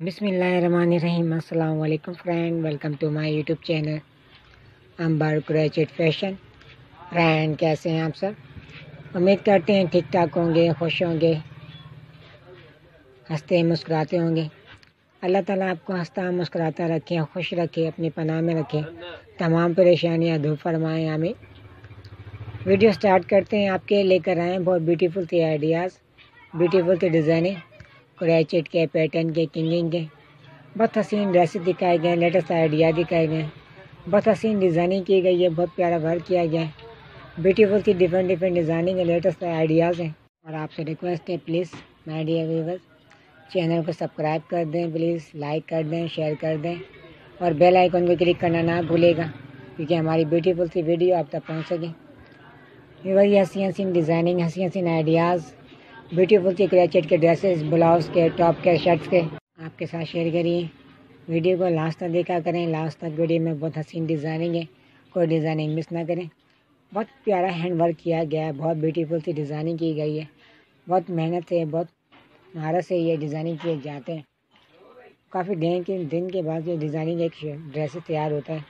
बिसमीम अल्लाम friend, welcome to my YouTube channel. Ambar graduate fashion friend कैसे हैं आप सब? उम्मीद करते हैं ठीक ठाक होंगे, खुश होंगे, हँसते मुस्कुराते होंगे। अल्लाह ताला आपको हंसता, मुस्कुराता रखे, खुश रखे, अपनी पनाह में रखे। तमाम परेशानियाँ दूर फरमाएँ हमें वीडियो स्टार्ट करते हैं, आपके लेकर आए बहुत ब्यूटीफुल थे आइडियाज़ ब्यूटीफुल थे डिज़ाइनिंग क्रैचेट के पैटर्न के किंगिंग के। बहुत हसीन ड्रेसेस दिखाए गए, लेटेस्ट आइडिया दिखाए गए। बहुत हसीन डिज़ाइनिंग की गई है, बहुत प्यारा वर्क किया गया है। ब्यूटीफुल सी डिफरेंट डिफरेंट डिज़ाइनिंग है लेटेस्ट आइडियाज़ हैं। और आपसे रिक्वेस्ट है please my dear viewers channel को सब्सक्राइब कर दें प्लीज़ लाइक कर दें शेयर कर दें। और बेल आइकन को क्लिक करना ना भूलेगा, क्योंकि हमारी ब्यूटीफुल सी वीडियो आप तक पहुँच सके। वही हसी हसीन डिज़ाइनिंग हसी हसीन आइडियाज़ ब्यूटीफुल सी क्रेचेट के ड्रेसेस ब्लाउज़ के टॉप के शर्ट्स के। आपके साथ शेयर करिए। वीडियो को लास्ट तक देखा करें। लास्ट तक वीडियो में बहुत हसीन डिज़ाइनिंग है। कोई डिज़ाइनिंग मिस ना करें। बहुत प्यारा हैंड वर्क किया गया है। बहुत ब्यूटीफुल सी डिज़ाइनिंग की गई है। बहुत मेहनत से, बहुत महारत से ये डिज़ाइनिंग किए जाते हैं। काफ़ी दिन के दिन के बाद ये डिज़ाइनिंग एक ड्रेसेस तैयार होता है।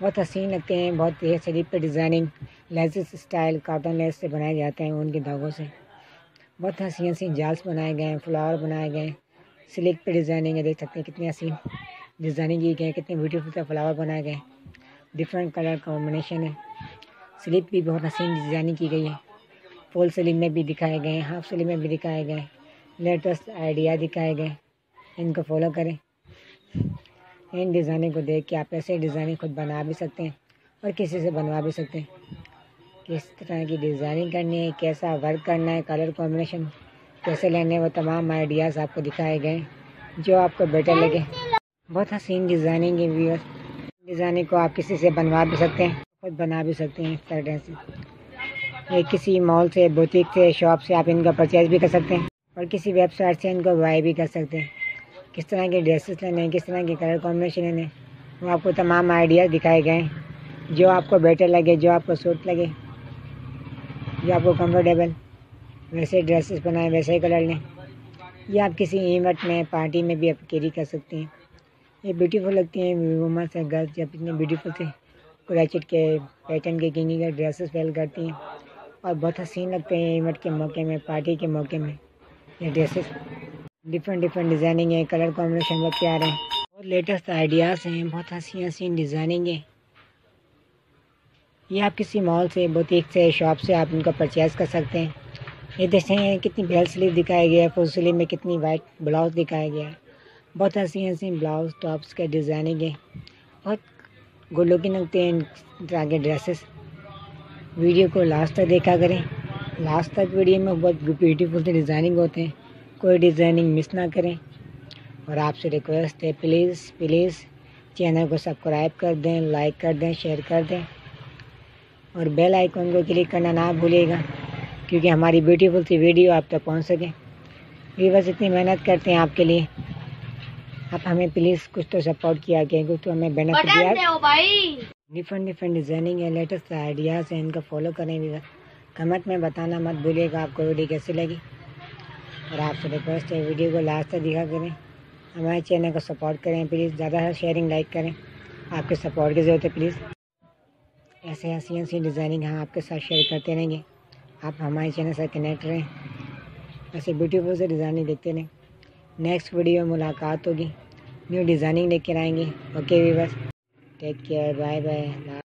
बहुत हसीन लगते हैं। बहुत तेज शरीफ पर designing laces style cotton lace से बनाए जाते हैं उनके धागों से। बहुत हसी हसी जाल्स बनाए गए हैं फ्लावर बनाए गए हैं। सिलिक पे डिज़ाइनिंग है, देख सकते हैं कितनी हसी डिज़ाइनिंग की गई है, कितने ब्यूटीफुल से फ्लावर बनाए गए डिफरेंट कलर कॉम्बिनेशन है। स्लिप भी बहुत हसीन डिज़ाइनिंग की गई है। फुल स्लीव में भी दिखाए गए हैं हाफ़ स्लीव में भी दिखाए गए लेटेस्ट आइडिया दिखाए गए इनको फॉलो करें। इन डिज़ाइनिंग को देख के आप ऐसे डिज़ाइनिंग खुद बना भी सकते हैं और किसी से बनवा भी सकते हैं। किस तरह की डिज़ाइनिंग करनी है कैसा वर्क करना है कलर कॉम्बिनेशन कैसे लेने वो तमाम आइडियाज़ आपको दिखाए गए जो आपको बेटर लगे। बहुत हसीन डिज़ाइनिंग है व्यूअर डिज़ाइनिंग को आप किसी से बनवा भी सकते हैं खुद बना भी सकते हैं इस तरह से। ये किसी मॉल से बुटीक से शॉप से आप इनका परचेज़ भी कर सकते हैं और किसी वेबसाइट से इनको बाई भी कर सकते हैं। किस तरह के ड्रेसेस लेने हैं किस तरह के कलर कॉम्बिनेशन लेने वो आपको तमाम आइडियाज़ दिखाए गए हैं जो आपको बेटर लगे जो आपको सूट लगे। जो आपको कंफर्टेबल वैसे ड्रेसेस बनाए, वैसे ही कलर लें। या आप किसी इवेंट में पार्टी में भी आप कैरी कर सकते हैं। ये ब्यूटीफुल लगती हैं वुमेंस से गर्ल्स जब इतने ब्यूटीफुल से क्रेचेट के पैटर्न के किंगी के ड्रेसेस वेल करती हैं। और बहुत हसीन लगते हैं इवेंट के मौके में पार्टी के मौके में। ये ड्रेसेस डिफरेंट डिफरेंट डिज़ाइनिंग है कलर कॉम्बिनेशन बहुत प्यारे हैं। बहुत लेटेस्ट आइडियाज़ हैं, बहुत हसी हसीन डिज़ाइनिंग है। ये आप किसी मॉल से, बुटीक से, शॉप से आप इनको परचेज़ कर सकते हैं। ये देखते हैं कितनी बेल स्लीव दिखाया गया है, फुल स्लीव में कितनी वाइट ब्लाउज दिखाया गया है। बहुत हँसी हँसी ब्लाउज, टॉप्स के डिज़ाइनिंग है बहुत गुड लुकिंग लगते हैं तरह के ड्रेसेस। वीडियो को लास्ट तक देखा करें। लास्ट तक वीडियो में बहुत ब्यूटीफुल से डिज़ाइनिंग होते हैं। कोई डिज़ाइनिंग मिस ना करें। और आपसे रिक्वेस्ट है प्लीज़ प्लीज़ चैनल को सब्सक्राइब कर दें लाइक कर दें शेयर कर दें। और बेल आइकन को क्लिक करना ना भूलिएगा क्योंकि हमारी ब्यूटीफुल सी वीडियो आप तक पहुँच सके। भी बस इतनी मेहनत करते हैं आपके लिए। आप हमें प्लीज़ कुछ तो सपोर्ट किया कुछ तो हमें बेनिफिट दिया। डिफरेंट डिफरेंट डिज़ाइनिंग है लेटेस्ट आइडियाज़ हैं इनको फॉलो करें भी कमेंट में बताना मत भूलिएगा आपको वीडियो कैसी लगी। और आपसे रिक्वेस्ट है वीडियो को लास्ट तक दिखा करें। हमारे चैनल को सपोर्ट करें प्लीज़ ज़्यादा शेयरिंग लाइक करें। आपके सपोर्ट की ज़रूरत है प्लीज़ ऐसे हँसी हँसी डिज़ाइनिंग हम आपके साथ शेयर करते रहेंगे। आप हमारे चैनल से कनेक्ट रहें। ऐसे ब्यूटीफुल से डिज़ाइनिंग देखते रहें। नेक्स्ट वीडियो में मुलाकात होगी। न्यू डिज़ाइनिंग लेकर आएँगे। ओके वी बस टेक केयर बाय बाय